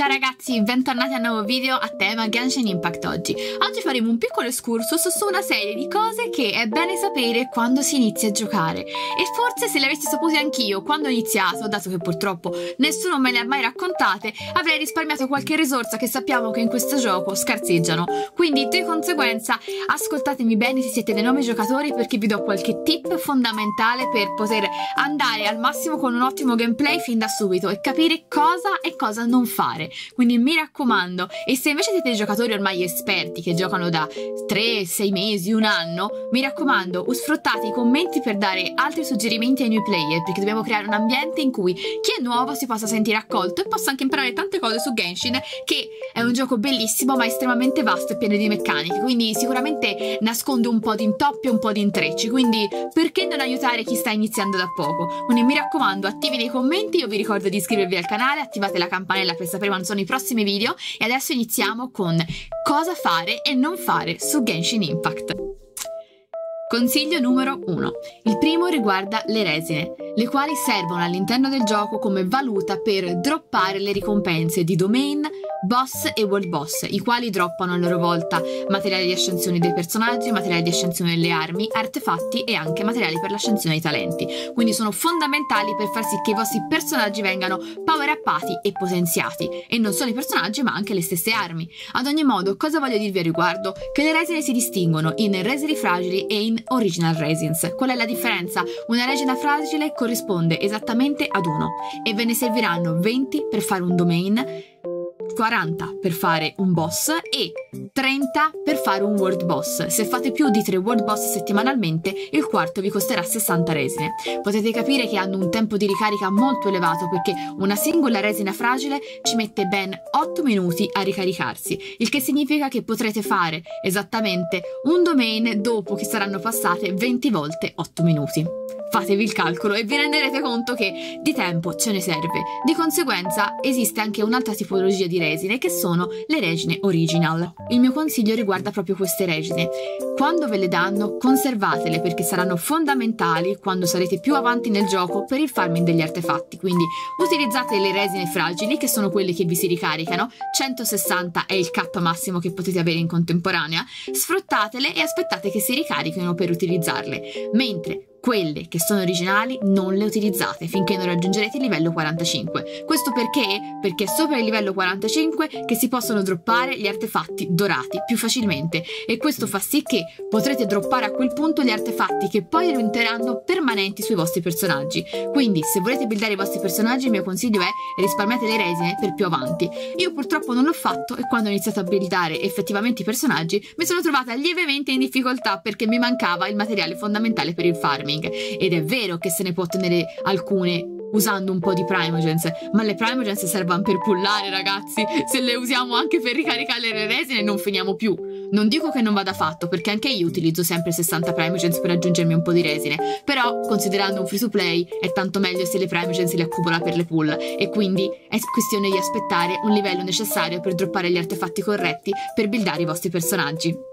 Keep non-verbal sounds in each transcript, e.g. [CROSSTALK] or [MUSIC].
Ciao ragazzi, bentornati a un nuovo video a tema Genshin Impact oggi. Oggi faremo un piccolo excursus su una serie di cose che è bene sapere quando si inizia a giocare. E forse se le avessi sapute anch'io quando ho iniziato, dato che purtroppo nessuno me le ha mai raccontate, avrei risparmiato qualche risorsa che sappiamo che in questo gioco scarseggiano. Quindi di conseguenza ascoltatemi bene se siete dei nuovi giocatori perché vi do qualche tip fondamentale per poter andare al massimo con un ottimo gameplay fin da subito e capire cosa e cosa non fare Quindi mi raccomando, e se invece siete giocatori ormai esperti che giocano da 3, 6 mesi, un anno, mi raccomando, sfruttate i commenti per dare altri suggerimenti ai new player, perché dobbiamo creare un ambiente in cui chi è nuovo si possa sentire accolto e possa anche imparare tante cose su Genshin, che è un gioco bellissimo ma estremamente vasto e pieno di meccaniche, quindi sicuramente nasconde un po' di intoppi e un po' di intrecci, quindi perché non aiutare chi sta iniziando da poco? Quindi mi raccomando, attivi nei commenti, io vi ricordo di iscrivervi al canale, attivate la campanella per sapere quando sono i prossimi video e adesso iniziamo con cosa fare e non fare su Genshin Impact. Consiglio numero 1. Il primo riguarda le resine, le quali servono all'interno del gioco come valuta per droppare le ricompense di domain, boss e world boss, i quali droppano a loro volta materiali di ascensione dei personaggi, materiali di ascensione delle armi, artefatti e anche materiali per l'ascensione dei talenti. Quindi sono fondamentali per far sì che i vostri personaggi vengano power uppati e potenziati. E non solo i personaggi, ma anche le stesse armi. Ad ogni modo, cosa voglio dirvi a riguardo? Che le resine si distinguono in resini fragili e in original resins. Qual è la differenza? Una resina fragile corrisponde esattamente ad 1 e ve ne serviranno 20 per fare un domain 40 per fare un boss e 30 per fare un world boss. Se fate più di 3 world boss settimanalmente, il quarto vi costerà 60 resine. Potete capire che hanno un tempo di ricarica molto elevato perché una singola resina fragile ci mette ben 8 minuti a ricaricarsi, il che significa che potrete fare esattamente un domain dopo che saranno passate 20 volte 8 minuti fatevi il calcolo e vi renderete conto che di tempo ce ne serve. Di conseguenza esiste anche un'altra tipologia di resine che sono le resine original. Il mio consiglio riguarda proprio queste resine. Quando ve le danno, conservatele perché saranno fondamentali quando sarete più avanti nel gioco per il farming degli artefatti. Quindi utilizzate le resine fragili che sono quelle che vi si ricaricano, 160 è il cap massimo che potete avere in contemporanea, sfruttatele e aspettate che si ricarichino per utilizzarle. Mentre quelle che sono originali non le utilizzate finché non raggiungerete il livello 45. Questo perché? Perché è sopra il livello 45 che si possono droppare gli artefatti dorati più facilmente e questo fa sì che potrete droppare a quel punto gli artefatti che poi diventeranno permanenti sui vostri personaggi. Quindi se volete buildare i vostri personaggi il mio consiglio è risparmiate le resine per più avanti. Io purtroppo non l'ho fatto e quando ho iniziato a buildare effettivamente i personaggi mi sono trovata lievemente in difficoltà perché mi mancava il materiale fondamentale per il farming farming ed è vero che se ne può ottenere alcune usando un po' di Primogens, ma le Primogens servono per pullare ragazzi, se le usiamo anche per ricaricare le resine non finiamo più. Non dico che non vada fatto, perché anche io utilizzo sempre 60 Primogens per aggiungermi un po' di resine, però considerando un free to play è tanto meglio se le Primogens le accumula per le pull e quindi è questione di aspettare un livello necessario per droppare gli artefatti corretti per buildare i vostri personaggi.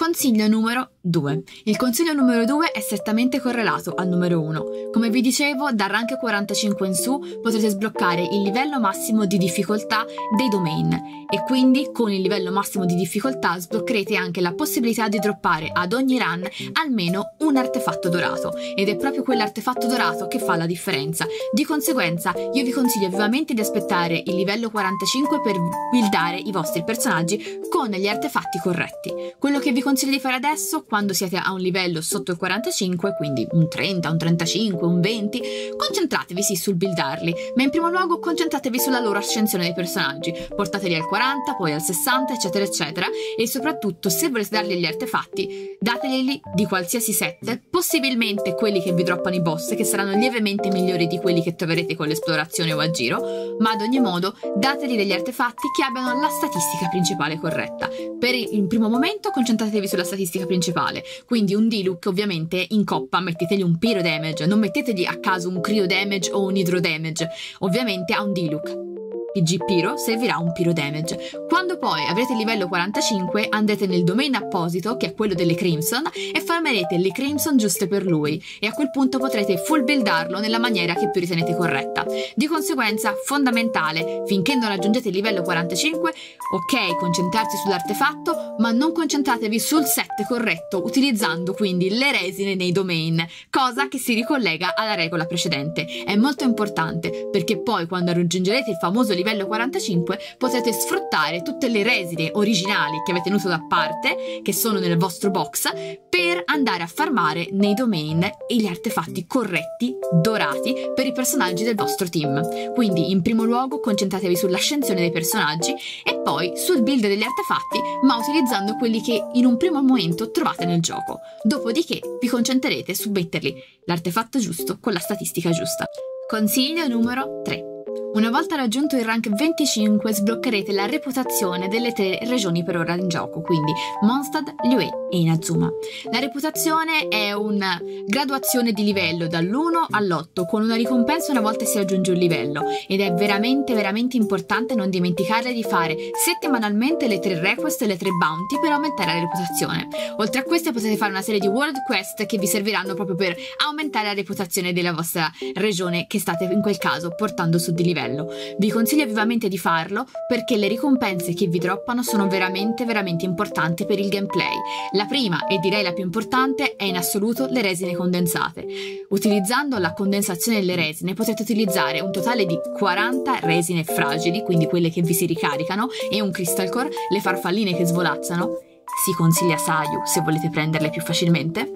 Consiglio numero 2. Il consiglio numero 2 è strettamente correlato al numero 1. Come vi dicevo, da rank 45 in su potrete sbloccare il livello massimo di difficoltà dei domain e quindi con il livello massimo di difficoltà sbloccherete anche la possibilità di droppare ad ogni run almeno un artefatto dorato ed è proprio quell'artefatto dorato che fa la differenza. Di conseguenza io vi consiglio vivamente di aspettare il livello 45 per buildare i vostri personaggi con gli artefatti corretti. Quello che vi consiglio di fare adesso, quando siete a un livello sotto il 45, quindi un 30, un 35, un 20, concentratevi sì sul buildarli, ma in primo luogo concentratevi sulla loro ascensione dei personaggi, portateli al 40, poi al 60, eccetera, eccetera, e soprattutto se volete dargli gli artefatti, dategli di qualsiasi set, possibilmente quelli che vi droppano i boss, che saranno lievemente migliori di quelli che troverete con l'esplorazione o a giro, ma ad ogni modo dategli degli artefatti che abbiano la statistica principale corretta. Per il primo momento concentratevi concentratevi sulla statistica principale. Quindi un Diluc ovviamente in coppa mettetegli un Pyro Damage, non mettetegli a caso un Cryo Damage o un Hydro Damage, ovviamente ha un Diluc. PG Pyro servirà un Pyro Damage. Quando poi avrete il livello 45 andrete nel domain apposito, che è quello delle Crimson, e farmerete le Crimson giuste per lui, e a quel punto potrete full buildarlo nella maniera che più ritenete corretta. Di conseguenza, fondamentale, finché non raggiungete il livello 45, ok concentrarsi sull'artefatto, ma non concentratevi sul set corretto, utilizzando quindi le resine nei domain, cosa che si ricollega alla regola precedente. È molto importante, perché poi quando raggiungerete il famoso livello 45 potrete sfruttare tutte le resine originali che avete tenuto da parte, che sono nel vostro box, per andare a farmare nei domain e gli artefatti corretti, dorati, per i personaggi del vostro team. Quindi in primo luogo concentratevi sull'ascensione dei personaggi e poi sul build degli artefatti, ma utilizzando quelli che in un primo momento trovate nel gioco. Dopodiché vi concentrerete su metterli l'artefatto giusto con la statistica giusta. Consiglio numero 3. Una volta raggiunto il rank 25 sbloccherete la reputazione delle tre regioni per ora in gioco, quindi Mondstadt, Liyue e Inazuma. La reputazione è una graduazione di livello dall'1 all'8 con una ricompensa una volta si raggiunge un livello ed è veramente veramente importante non dimenticare di fare settimanalmente le tre request e le tre bounty per aumentare la reputazione. Oltre a queste potete fare una serie di world quest che vi serviranno proprio per aumentare la reputazione della vostra regione che state in quel caso portando su di livello livello. Vi consiglio vivamente di farlo perché le ricompense che vi droppano sono veramente veramente importanti per il gameplay. La prima e direi la più importante è in assoluto le resine condensate. Utilizzando la condensazione delle resine potete utilizzare un totale di 40 resine fragili, quindi quelle che vi si ricaricano, e un crystal core, le farfalline che svolazzano si consiglia Sayu se volete prenderle più facilmente,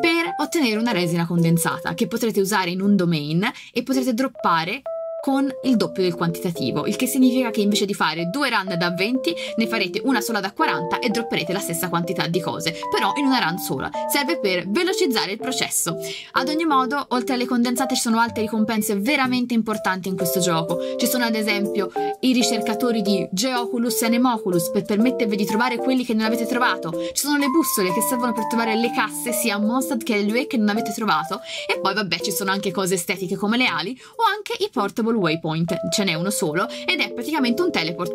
per ottenere una resina condensata che potrete usare in un domain e potrete droppare con il doppio del quantitativo, il che significa che invece di fare due run da 20 ne farete una sola da 40 e dropperete la stessa quantità di cose, però in una run sola. Serve per velocizzare il processo. Ad ogni modo, oltre alle condensate ci sono altre ricompense veramente importanti in questo gioco. Ci sono ad esempio i ricercatori di Geoculus e Nemoculus per permettervi di trovare quelli che non avete trovato. Ci sono le bussole che servono per trovare le casse sia a Mondstadt che a Lue che non avete trovato. E poi vabbè ci sono anche cose estetiche come le ali o anche i portable Portable Waypoint, ce n'è uno solo ed è praticamente un teleport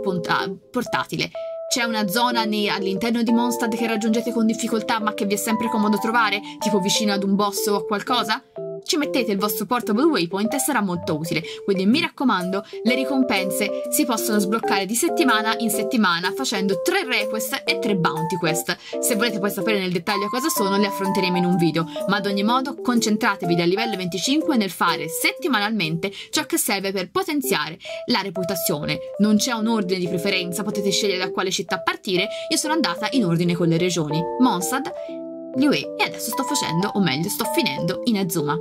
portatile. C'è una zona all'interno di Mondstadt che raggiungete con difficoltà ma che vi è sempre comodo trovare, tipo vicino ad un boss o a qualcosa? Ci mettete il vostro portable waypoint e sarà molto utile. Quindi mi raccomando, le ricompense si possono sbloccare di settimana in settimana facendo 3 request e 3 bounty quest. Se volete poi sapere nel dettaglio cosa sono, le affronteremo in un video, ma ad ogni modo concentratevi dal livello 25 nel fare settimanalmente ciò che serve per potenziare la reputazione. Non c'è un ordine di preferenza, potete scegliere da quale città partire, io sono andata in ordine con le regioni. Monsad, Liue e adesso sto facendo, o meglio sto finendo, in Azuma.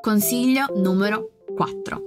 Consiglio numero 4.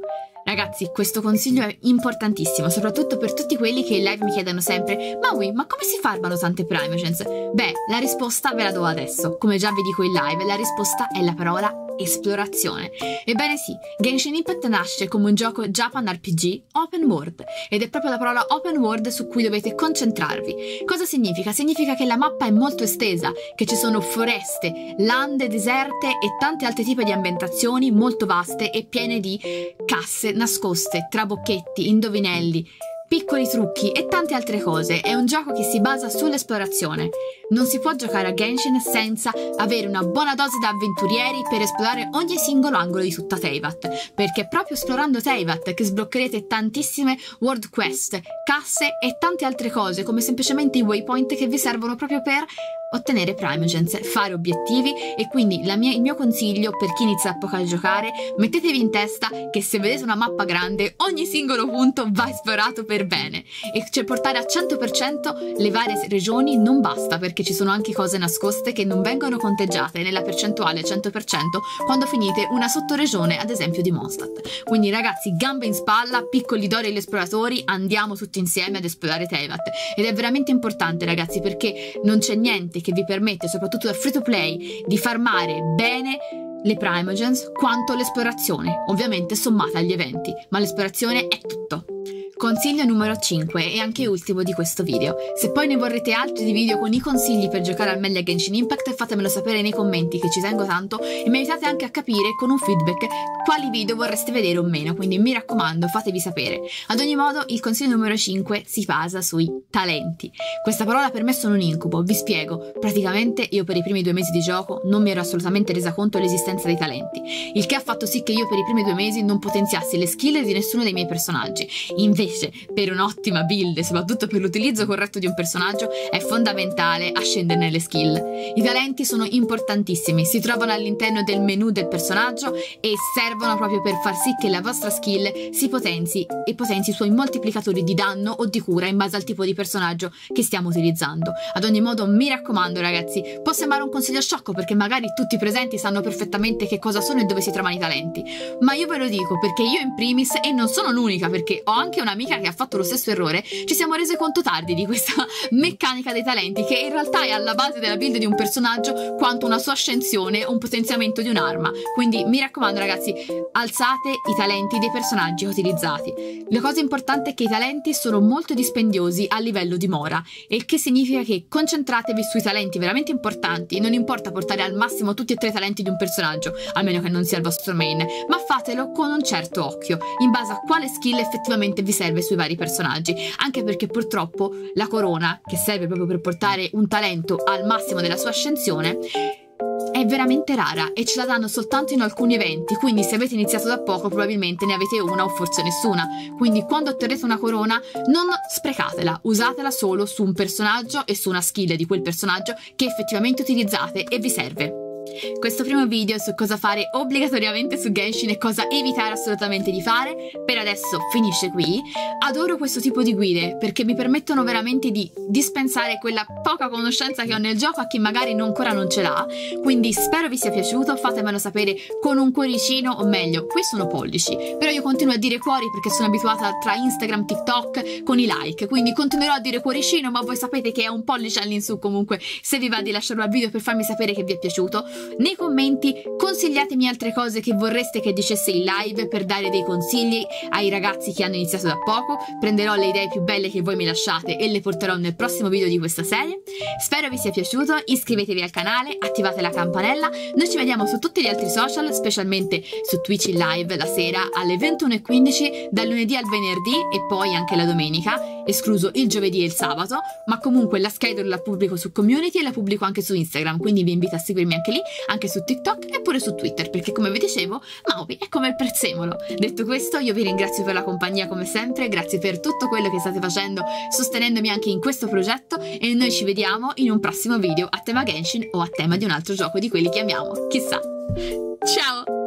Ragazzi, questo consiglio è importantissimo, soprattutto per tutti quelli che in live mi chiedono sempre Ma Maui, ma come si farmano tante Primogens? Beh, la risposta ve la do adesso. Come già vi dico in live, la risposta è la parola esplorazione. Ebbene sì, Genshin Impact nasce come un gioco Japan RPG open world ed è proprio la parola open world su cui dovete concentrarvi. Cosa significa? Significa che la mappa è molto estesa, che ci sono foreste, lande deserte e tante altre tipi di ambientazioni molto vaste e piene di casse nascoste, trabocchetti, indovinelli, piccoli trucchi e tante altre cose. È un gioco che si basa sull'esplorazione. Non si può giocare a Genshin senza avere una buona dose da avventurieri per esplorare ogni singolo angolo di tutta Teyvat, perché è proprio esplorando Teyvat che sbloccherete tantissime world quest, casse e tante altre cose, come semplicemente i waypoint che vi servono proprio per ottenere Primogens, fare obiettivi e quindi mia, il mio consiglio per chi inizia a giocare, mettetevi in testa che se vedete una mappa grande ogni singolo punto va esplorato per bene e cioè portare a 100% le varie regioni non basta perché ci sono anche cose nascoste che non vengono conteggiate nella percentuale 100% quando finite una sottoregione ad esempio di Mondstadt. Quindi ragazzi gambe in spalla, piccoli dori agli esploratori, andiamo tutti insieme ad esplorare Teyvat ed è veramente importante ragazzi perché non c'è niente che vi permette, soprattutto da free to play, di farmare bene le Primogens quanto l'esplorazione, ovviamente sommata agli eventi, ma l'esplorazione è tutto. Consiglio numero 5 e anche ultimo di questo video. Se poi ne vorrete altri di video con i consigli per giocare al meglio a Genshin Impact fatemelo sapere nei commenti che ci tengo tanto e mi aiutate anche a capire con un feedback quali video vorreste vedere o meno, quindi mi raccomando fatevi sapere. Ad ogni modo il consiglio numero 5 si basa sui talenti. Questa parola per me sono un incubo, vi spiego. Praticamente io per i primi due mesi di gioco non mi ero assolutamente resa conto dell'esistenza dei talenti, il che ha fatto sì che io per i primi due mesi non potenziassi le skill di nessuno dei miei personaggi. Invece invece per un'ottima build e soprattutto per l'utilizzo corretto di un personaggio è fondamentale ascendere nelle skill. I talenti sono importantissimi, si trovano all'interno del menu del personaggio e servono proprio per far sì che la vostra skill si potenzi e potenzi i suoi moltiplicatori di danno o di cura in base al tipo di personaggio che stiamo utilizzando. Ad ogni modo mi raccomando ragazzi, può sembrare un consiglio sciocco perché magari tutti i presenti sanno perfettamente che cosa sono e dove si trovano i talenti, ma io ve lo dico perché io in primis e non sono l'unica perché ho anche una amica che ha fatto lo stesso errore, ci siamo rese conto tardi di questa [LAUGHS] meccanica dei talenti che in realtà è alla base della build di un personaggio quanto una sua ascensione o un potenziamento di un'arma. Quindi mi raccomando ragazzi, alzate i talenti dei personaggi utilizzati. La cosa importante è che i talenti sono molto dispendiosi a livello di mora, il che significa che concentratevi sui talenti veramente importanti, non importa portare al massimo tutti e tre i talenti di un personaggio, a meno che non sia il vostro main, ma fatelo con un certo occhio, in base a quale skill effettivamente vi serve serve sui vari personaggi, anche perché purtroppo la corona, che serve proprio per portare un talento al massimo della sua ascensione, è veramente rara e ce la danno soltanto in alcuni eventi, quindi se avete iniziato da poco probabilmente ne avete una o forse nessuna. Quindi quando otterrete una corona non sprecatela, usatela solo su un personaggio e su una skill di quel personaggio che effettivamente utilizzate e vi serve. Questo primo video su cosa fare obbligatoriamente su Genshin e cosa evitare assolutamente di fare per adesso finisce qui. Adoro questo tipo di guide perché mi permettono veramente di dispensare quella poca conoscenza che ho nel gioco a chi magari non, ancora non ce l'ha. Quindi spero vi sia piaciuto, fatemelo sapere con un cuoricino o meglio, qui sono pollici, però io continuo a dire cuori perché sono abituata tra Instagram, TikTok con i like, quindi continuerò a dire cuoricino ma voi sapete che è un pollice all'insù comunque se vi va di lasciarlo al video per farmi sapere che vi è piaciuto. Nei commenti consigliatemi altre cose che vorreste che dicesse in live per dare dei consigli ai ragazzi che hanno iniziato da poco. Prenderò le idee più belle che voi mi lasciate e le porterò nel prossimo video di questa serie. Spero vi sia piaciuto, iscrivetevi al canale, attivate la campanella. Noi ci vediamo su tutti gli altri social, specialmente su Twitch in live la sera alle 21.15 dal lunedì al venerdì e poi anche la domenica, escluso il giovedì e il sabato, ma comunque la schedule la pubblico su community e la pubblico anche su Instagram, quindi vi invito a seguirmi anche lì anche su TikTok e pure su Twitter, perché come vi dicevo, Maupi è come il prezzemolo. Detto questo, io vi ringrazio per la compagnia come sempre, grazie per tutto quello che state facendo, sostenendomi anche in questo progetto e noi ci vediamo in un prossimo video a tema Genshin o a tema di un altro gioco di quelli che amiamo, chissà. Ciao!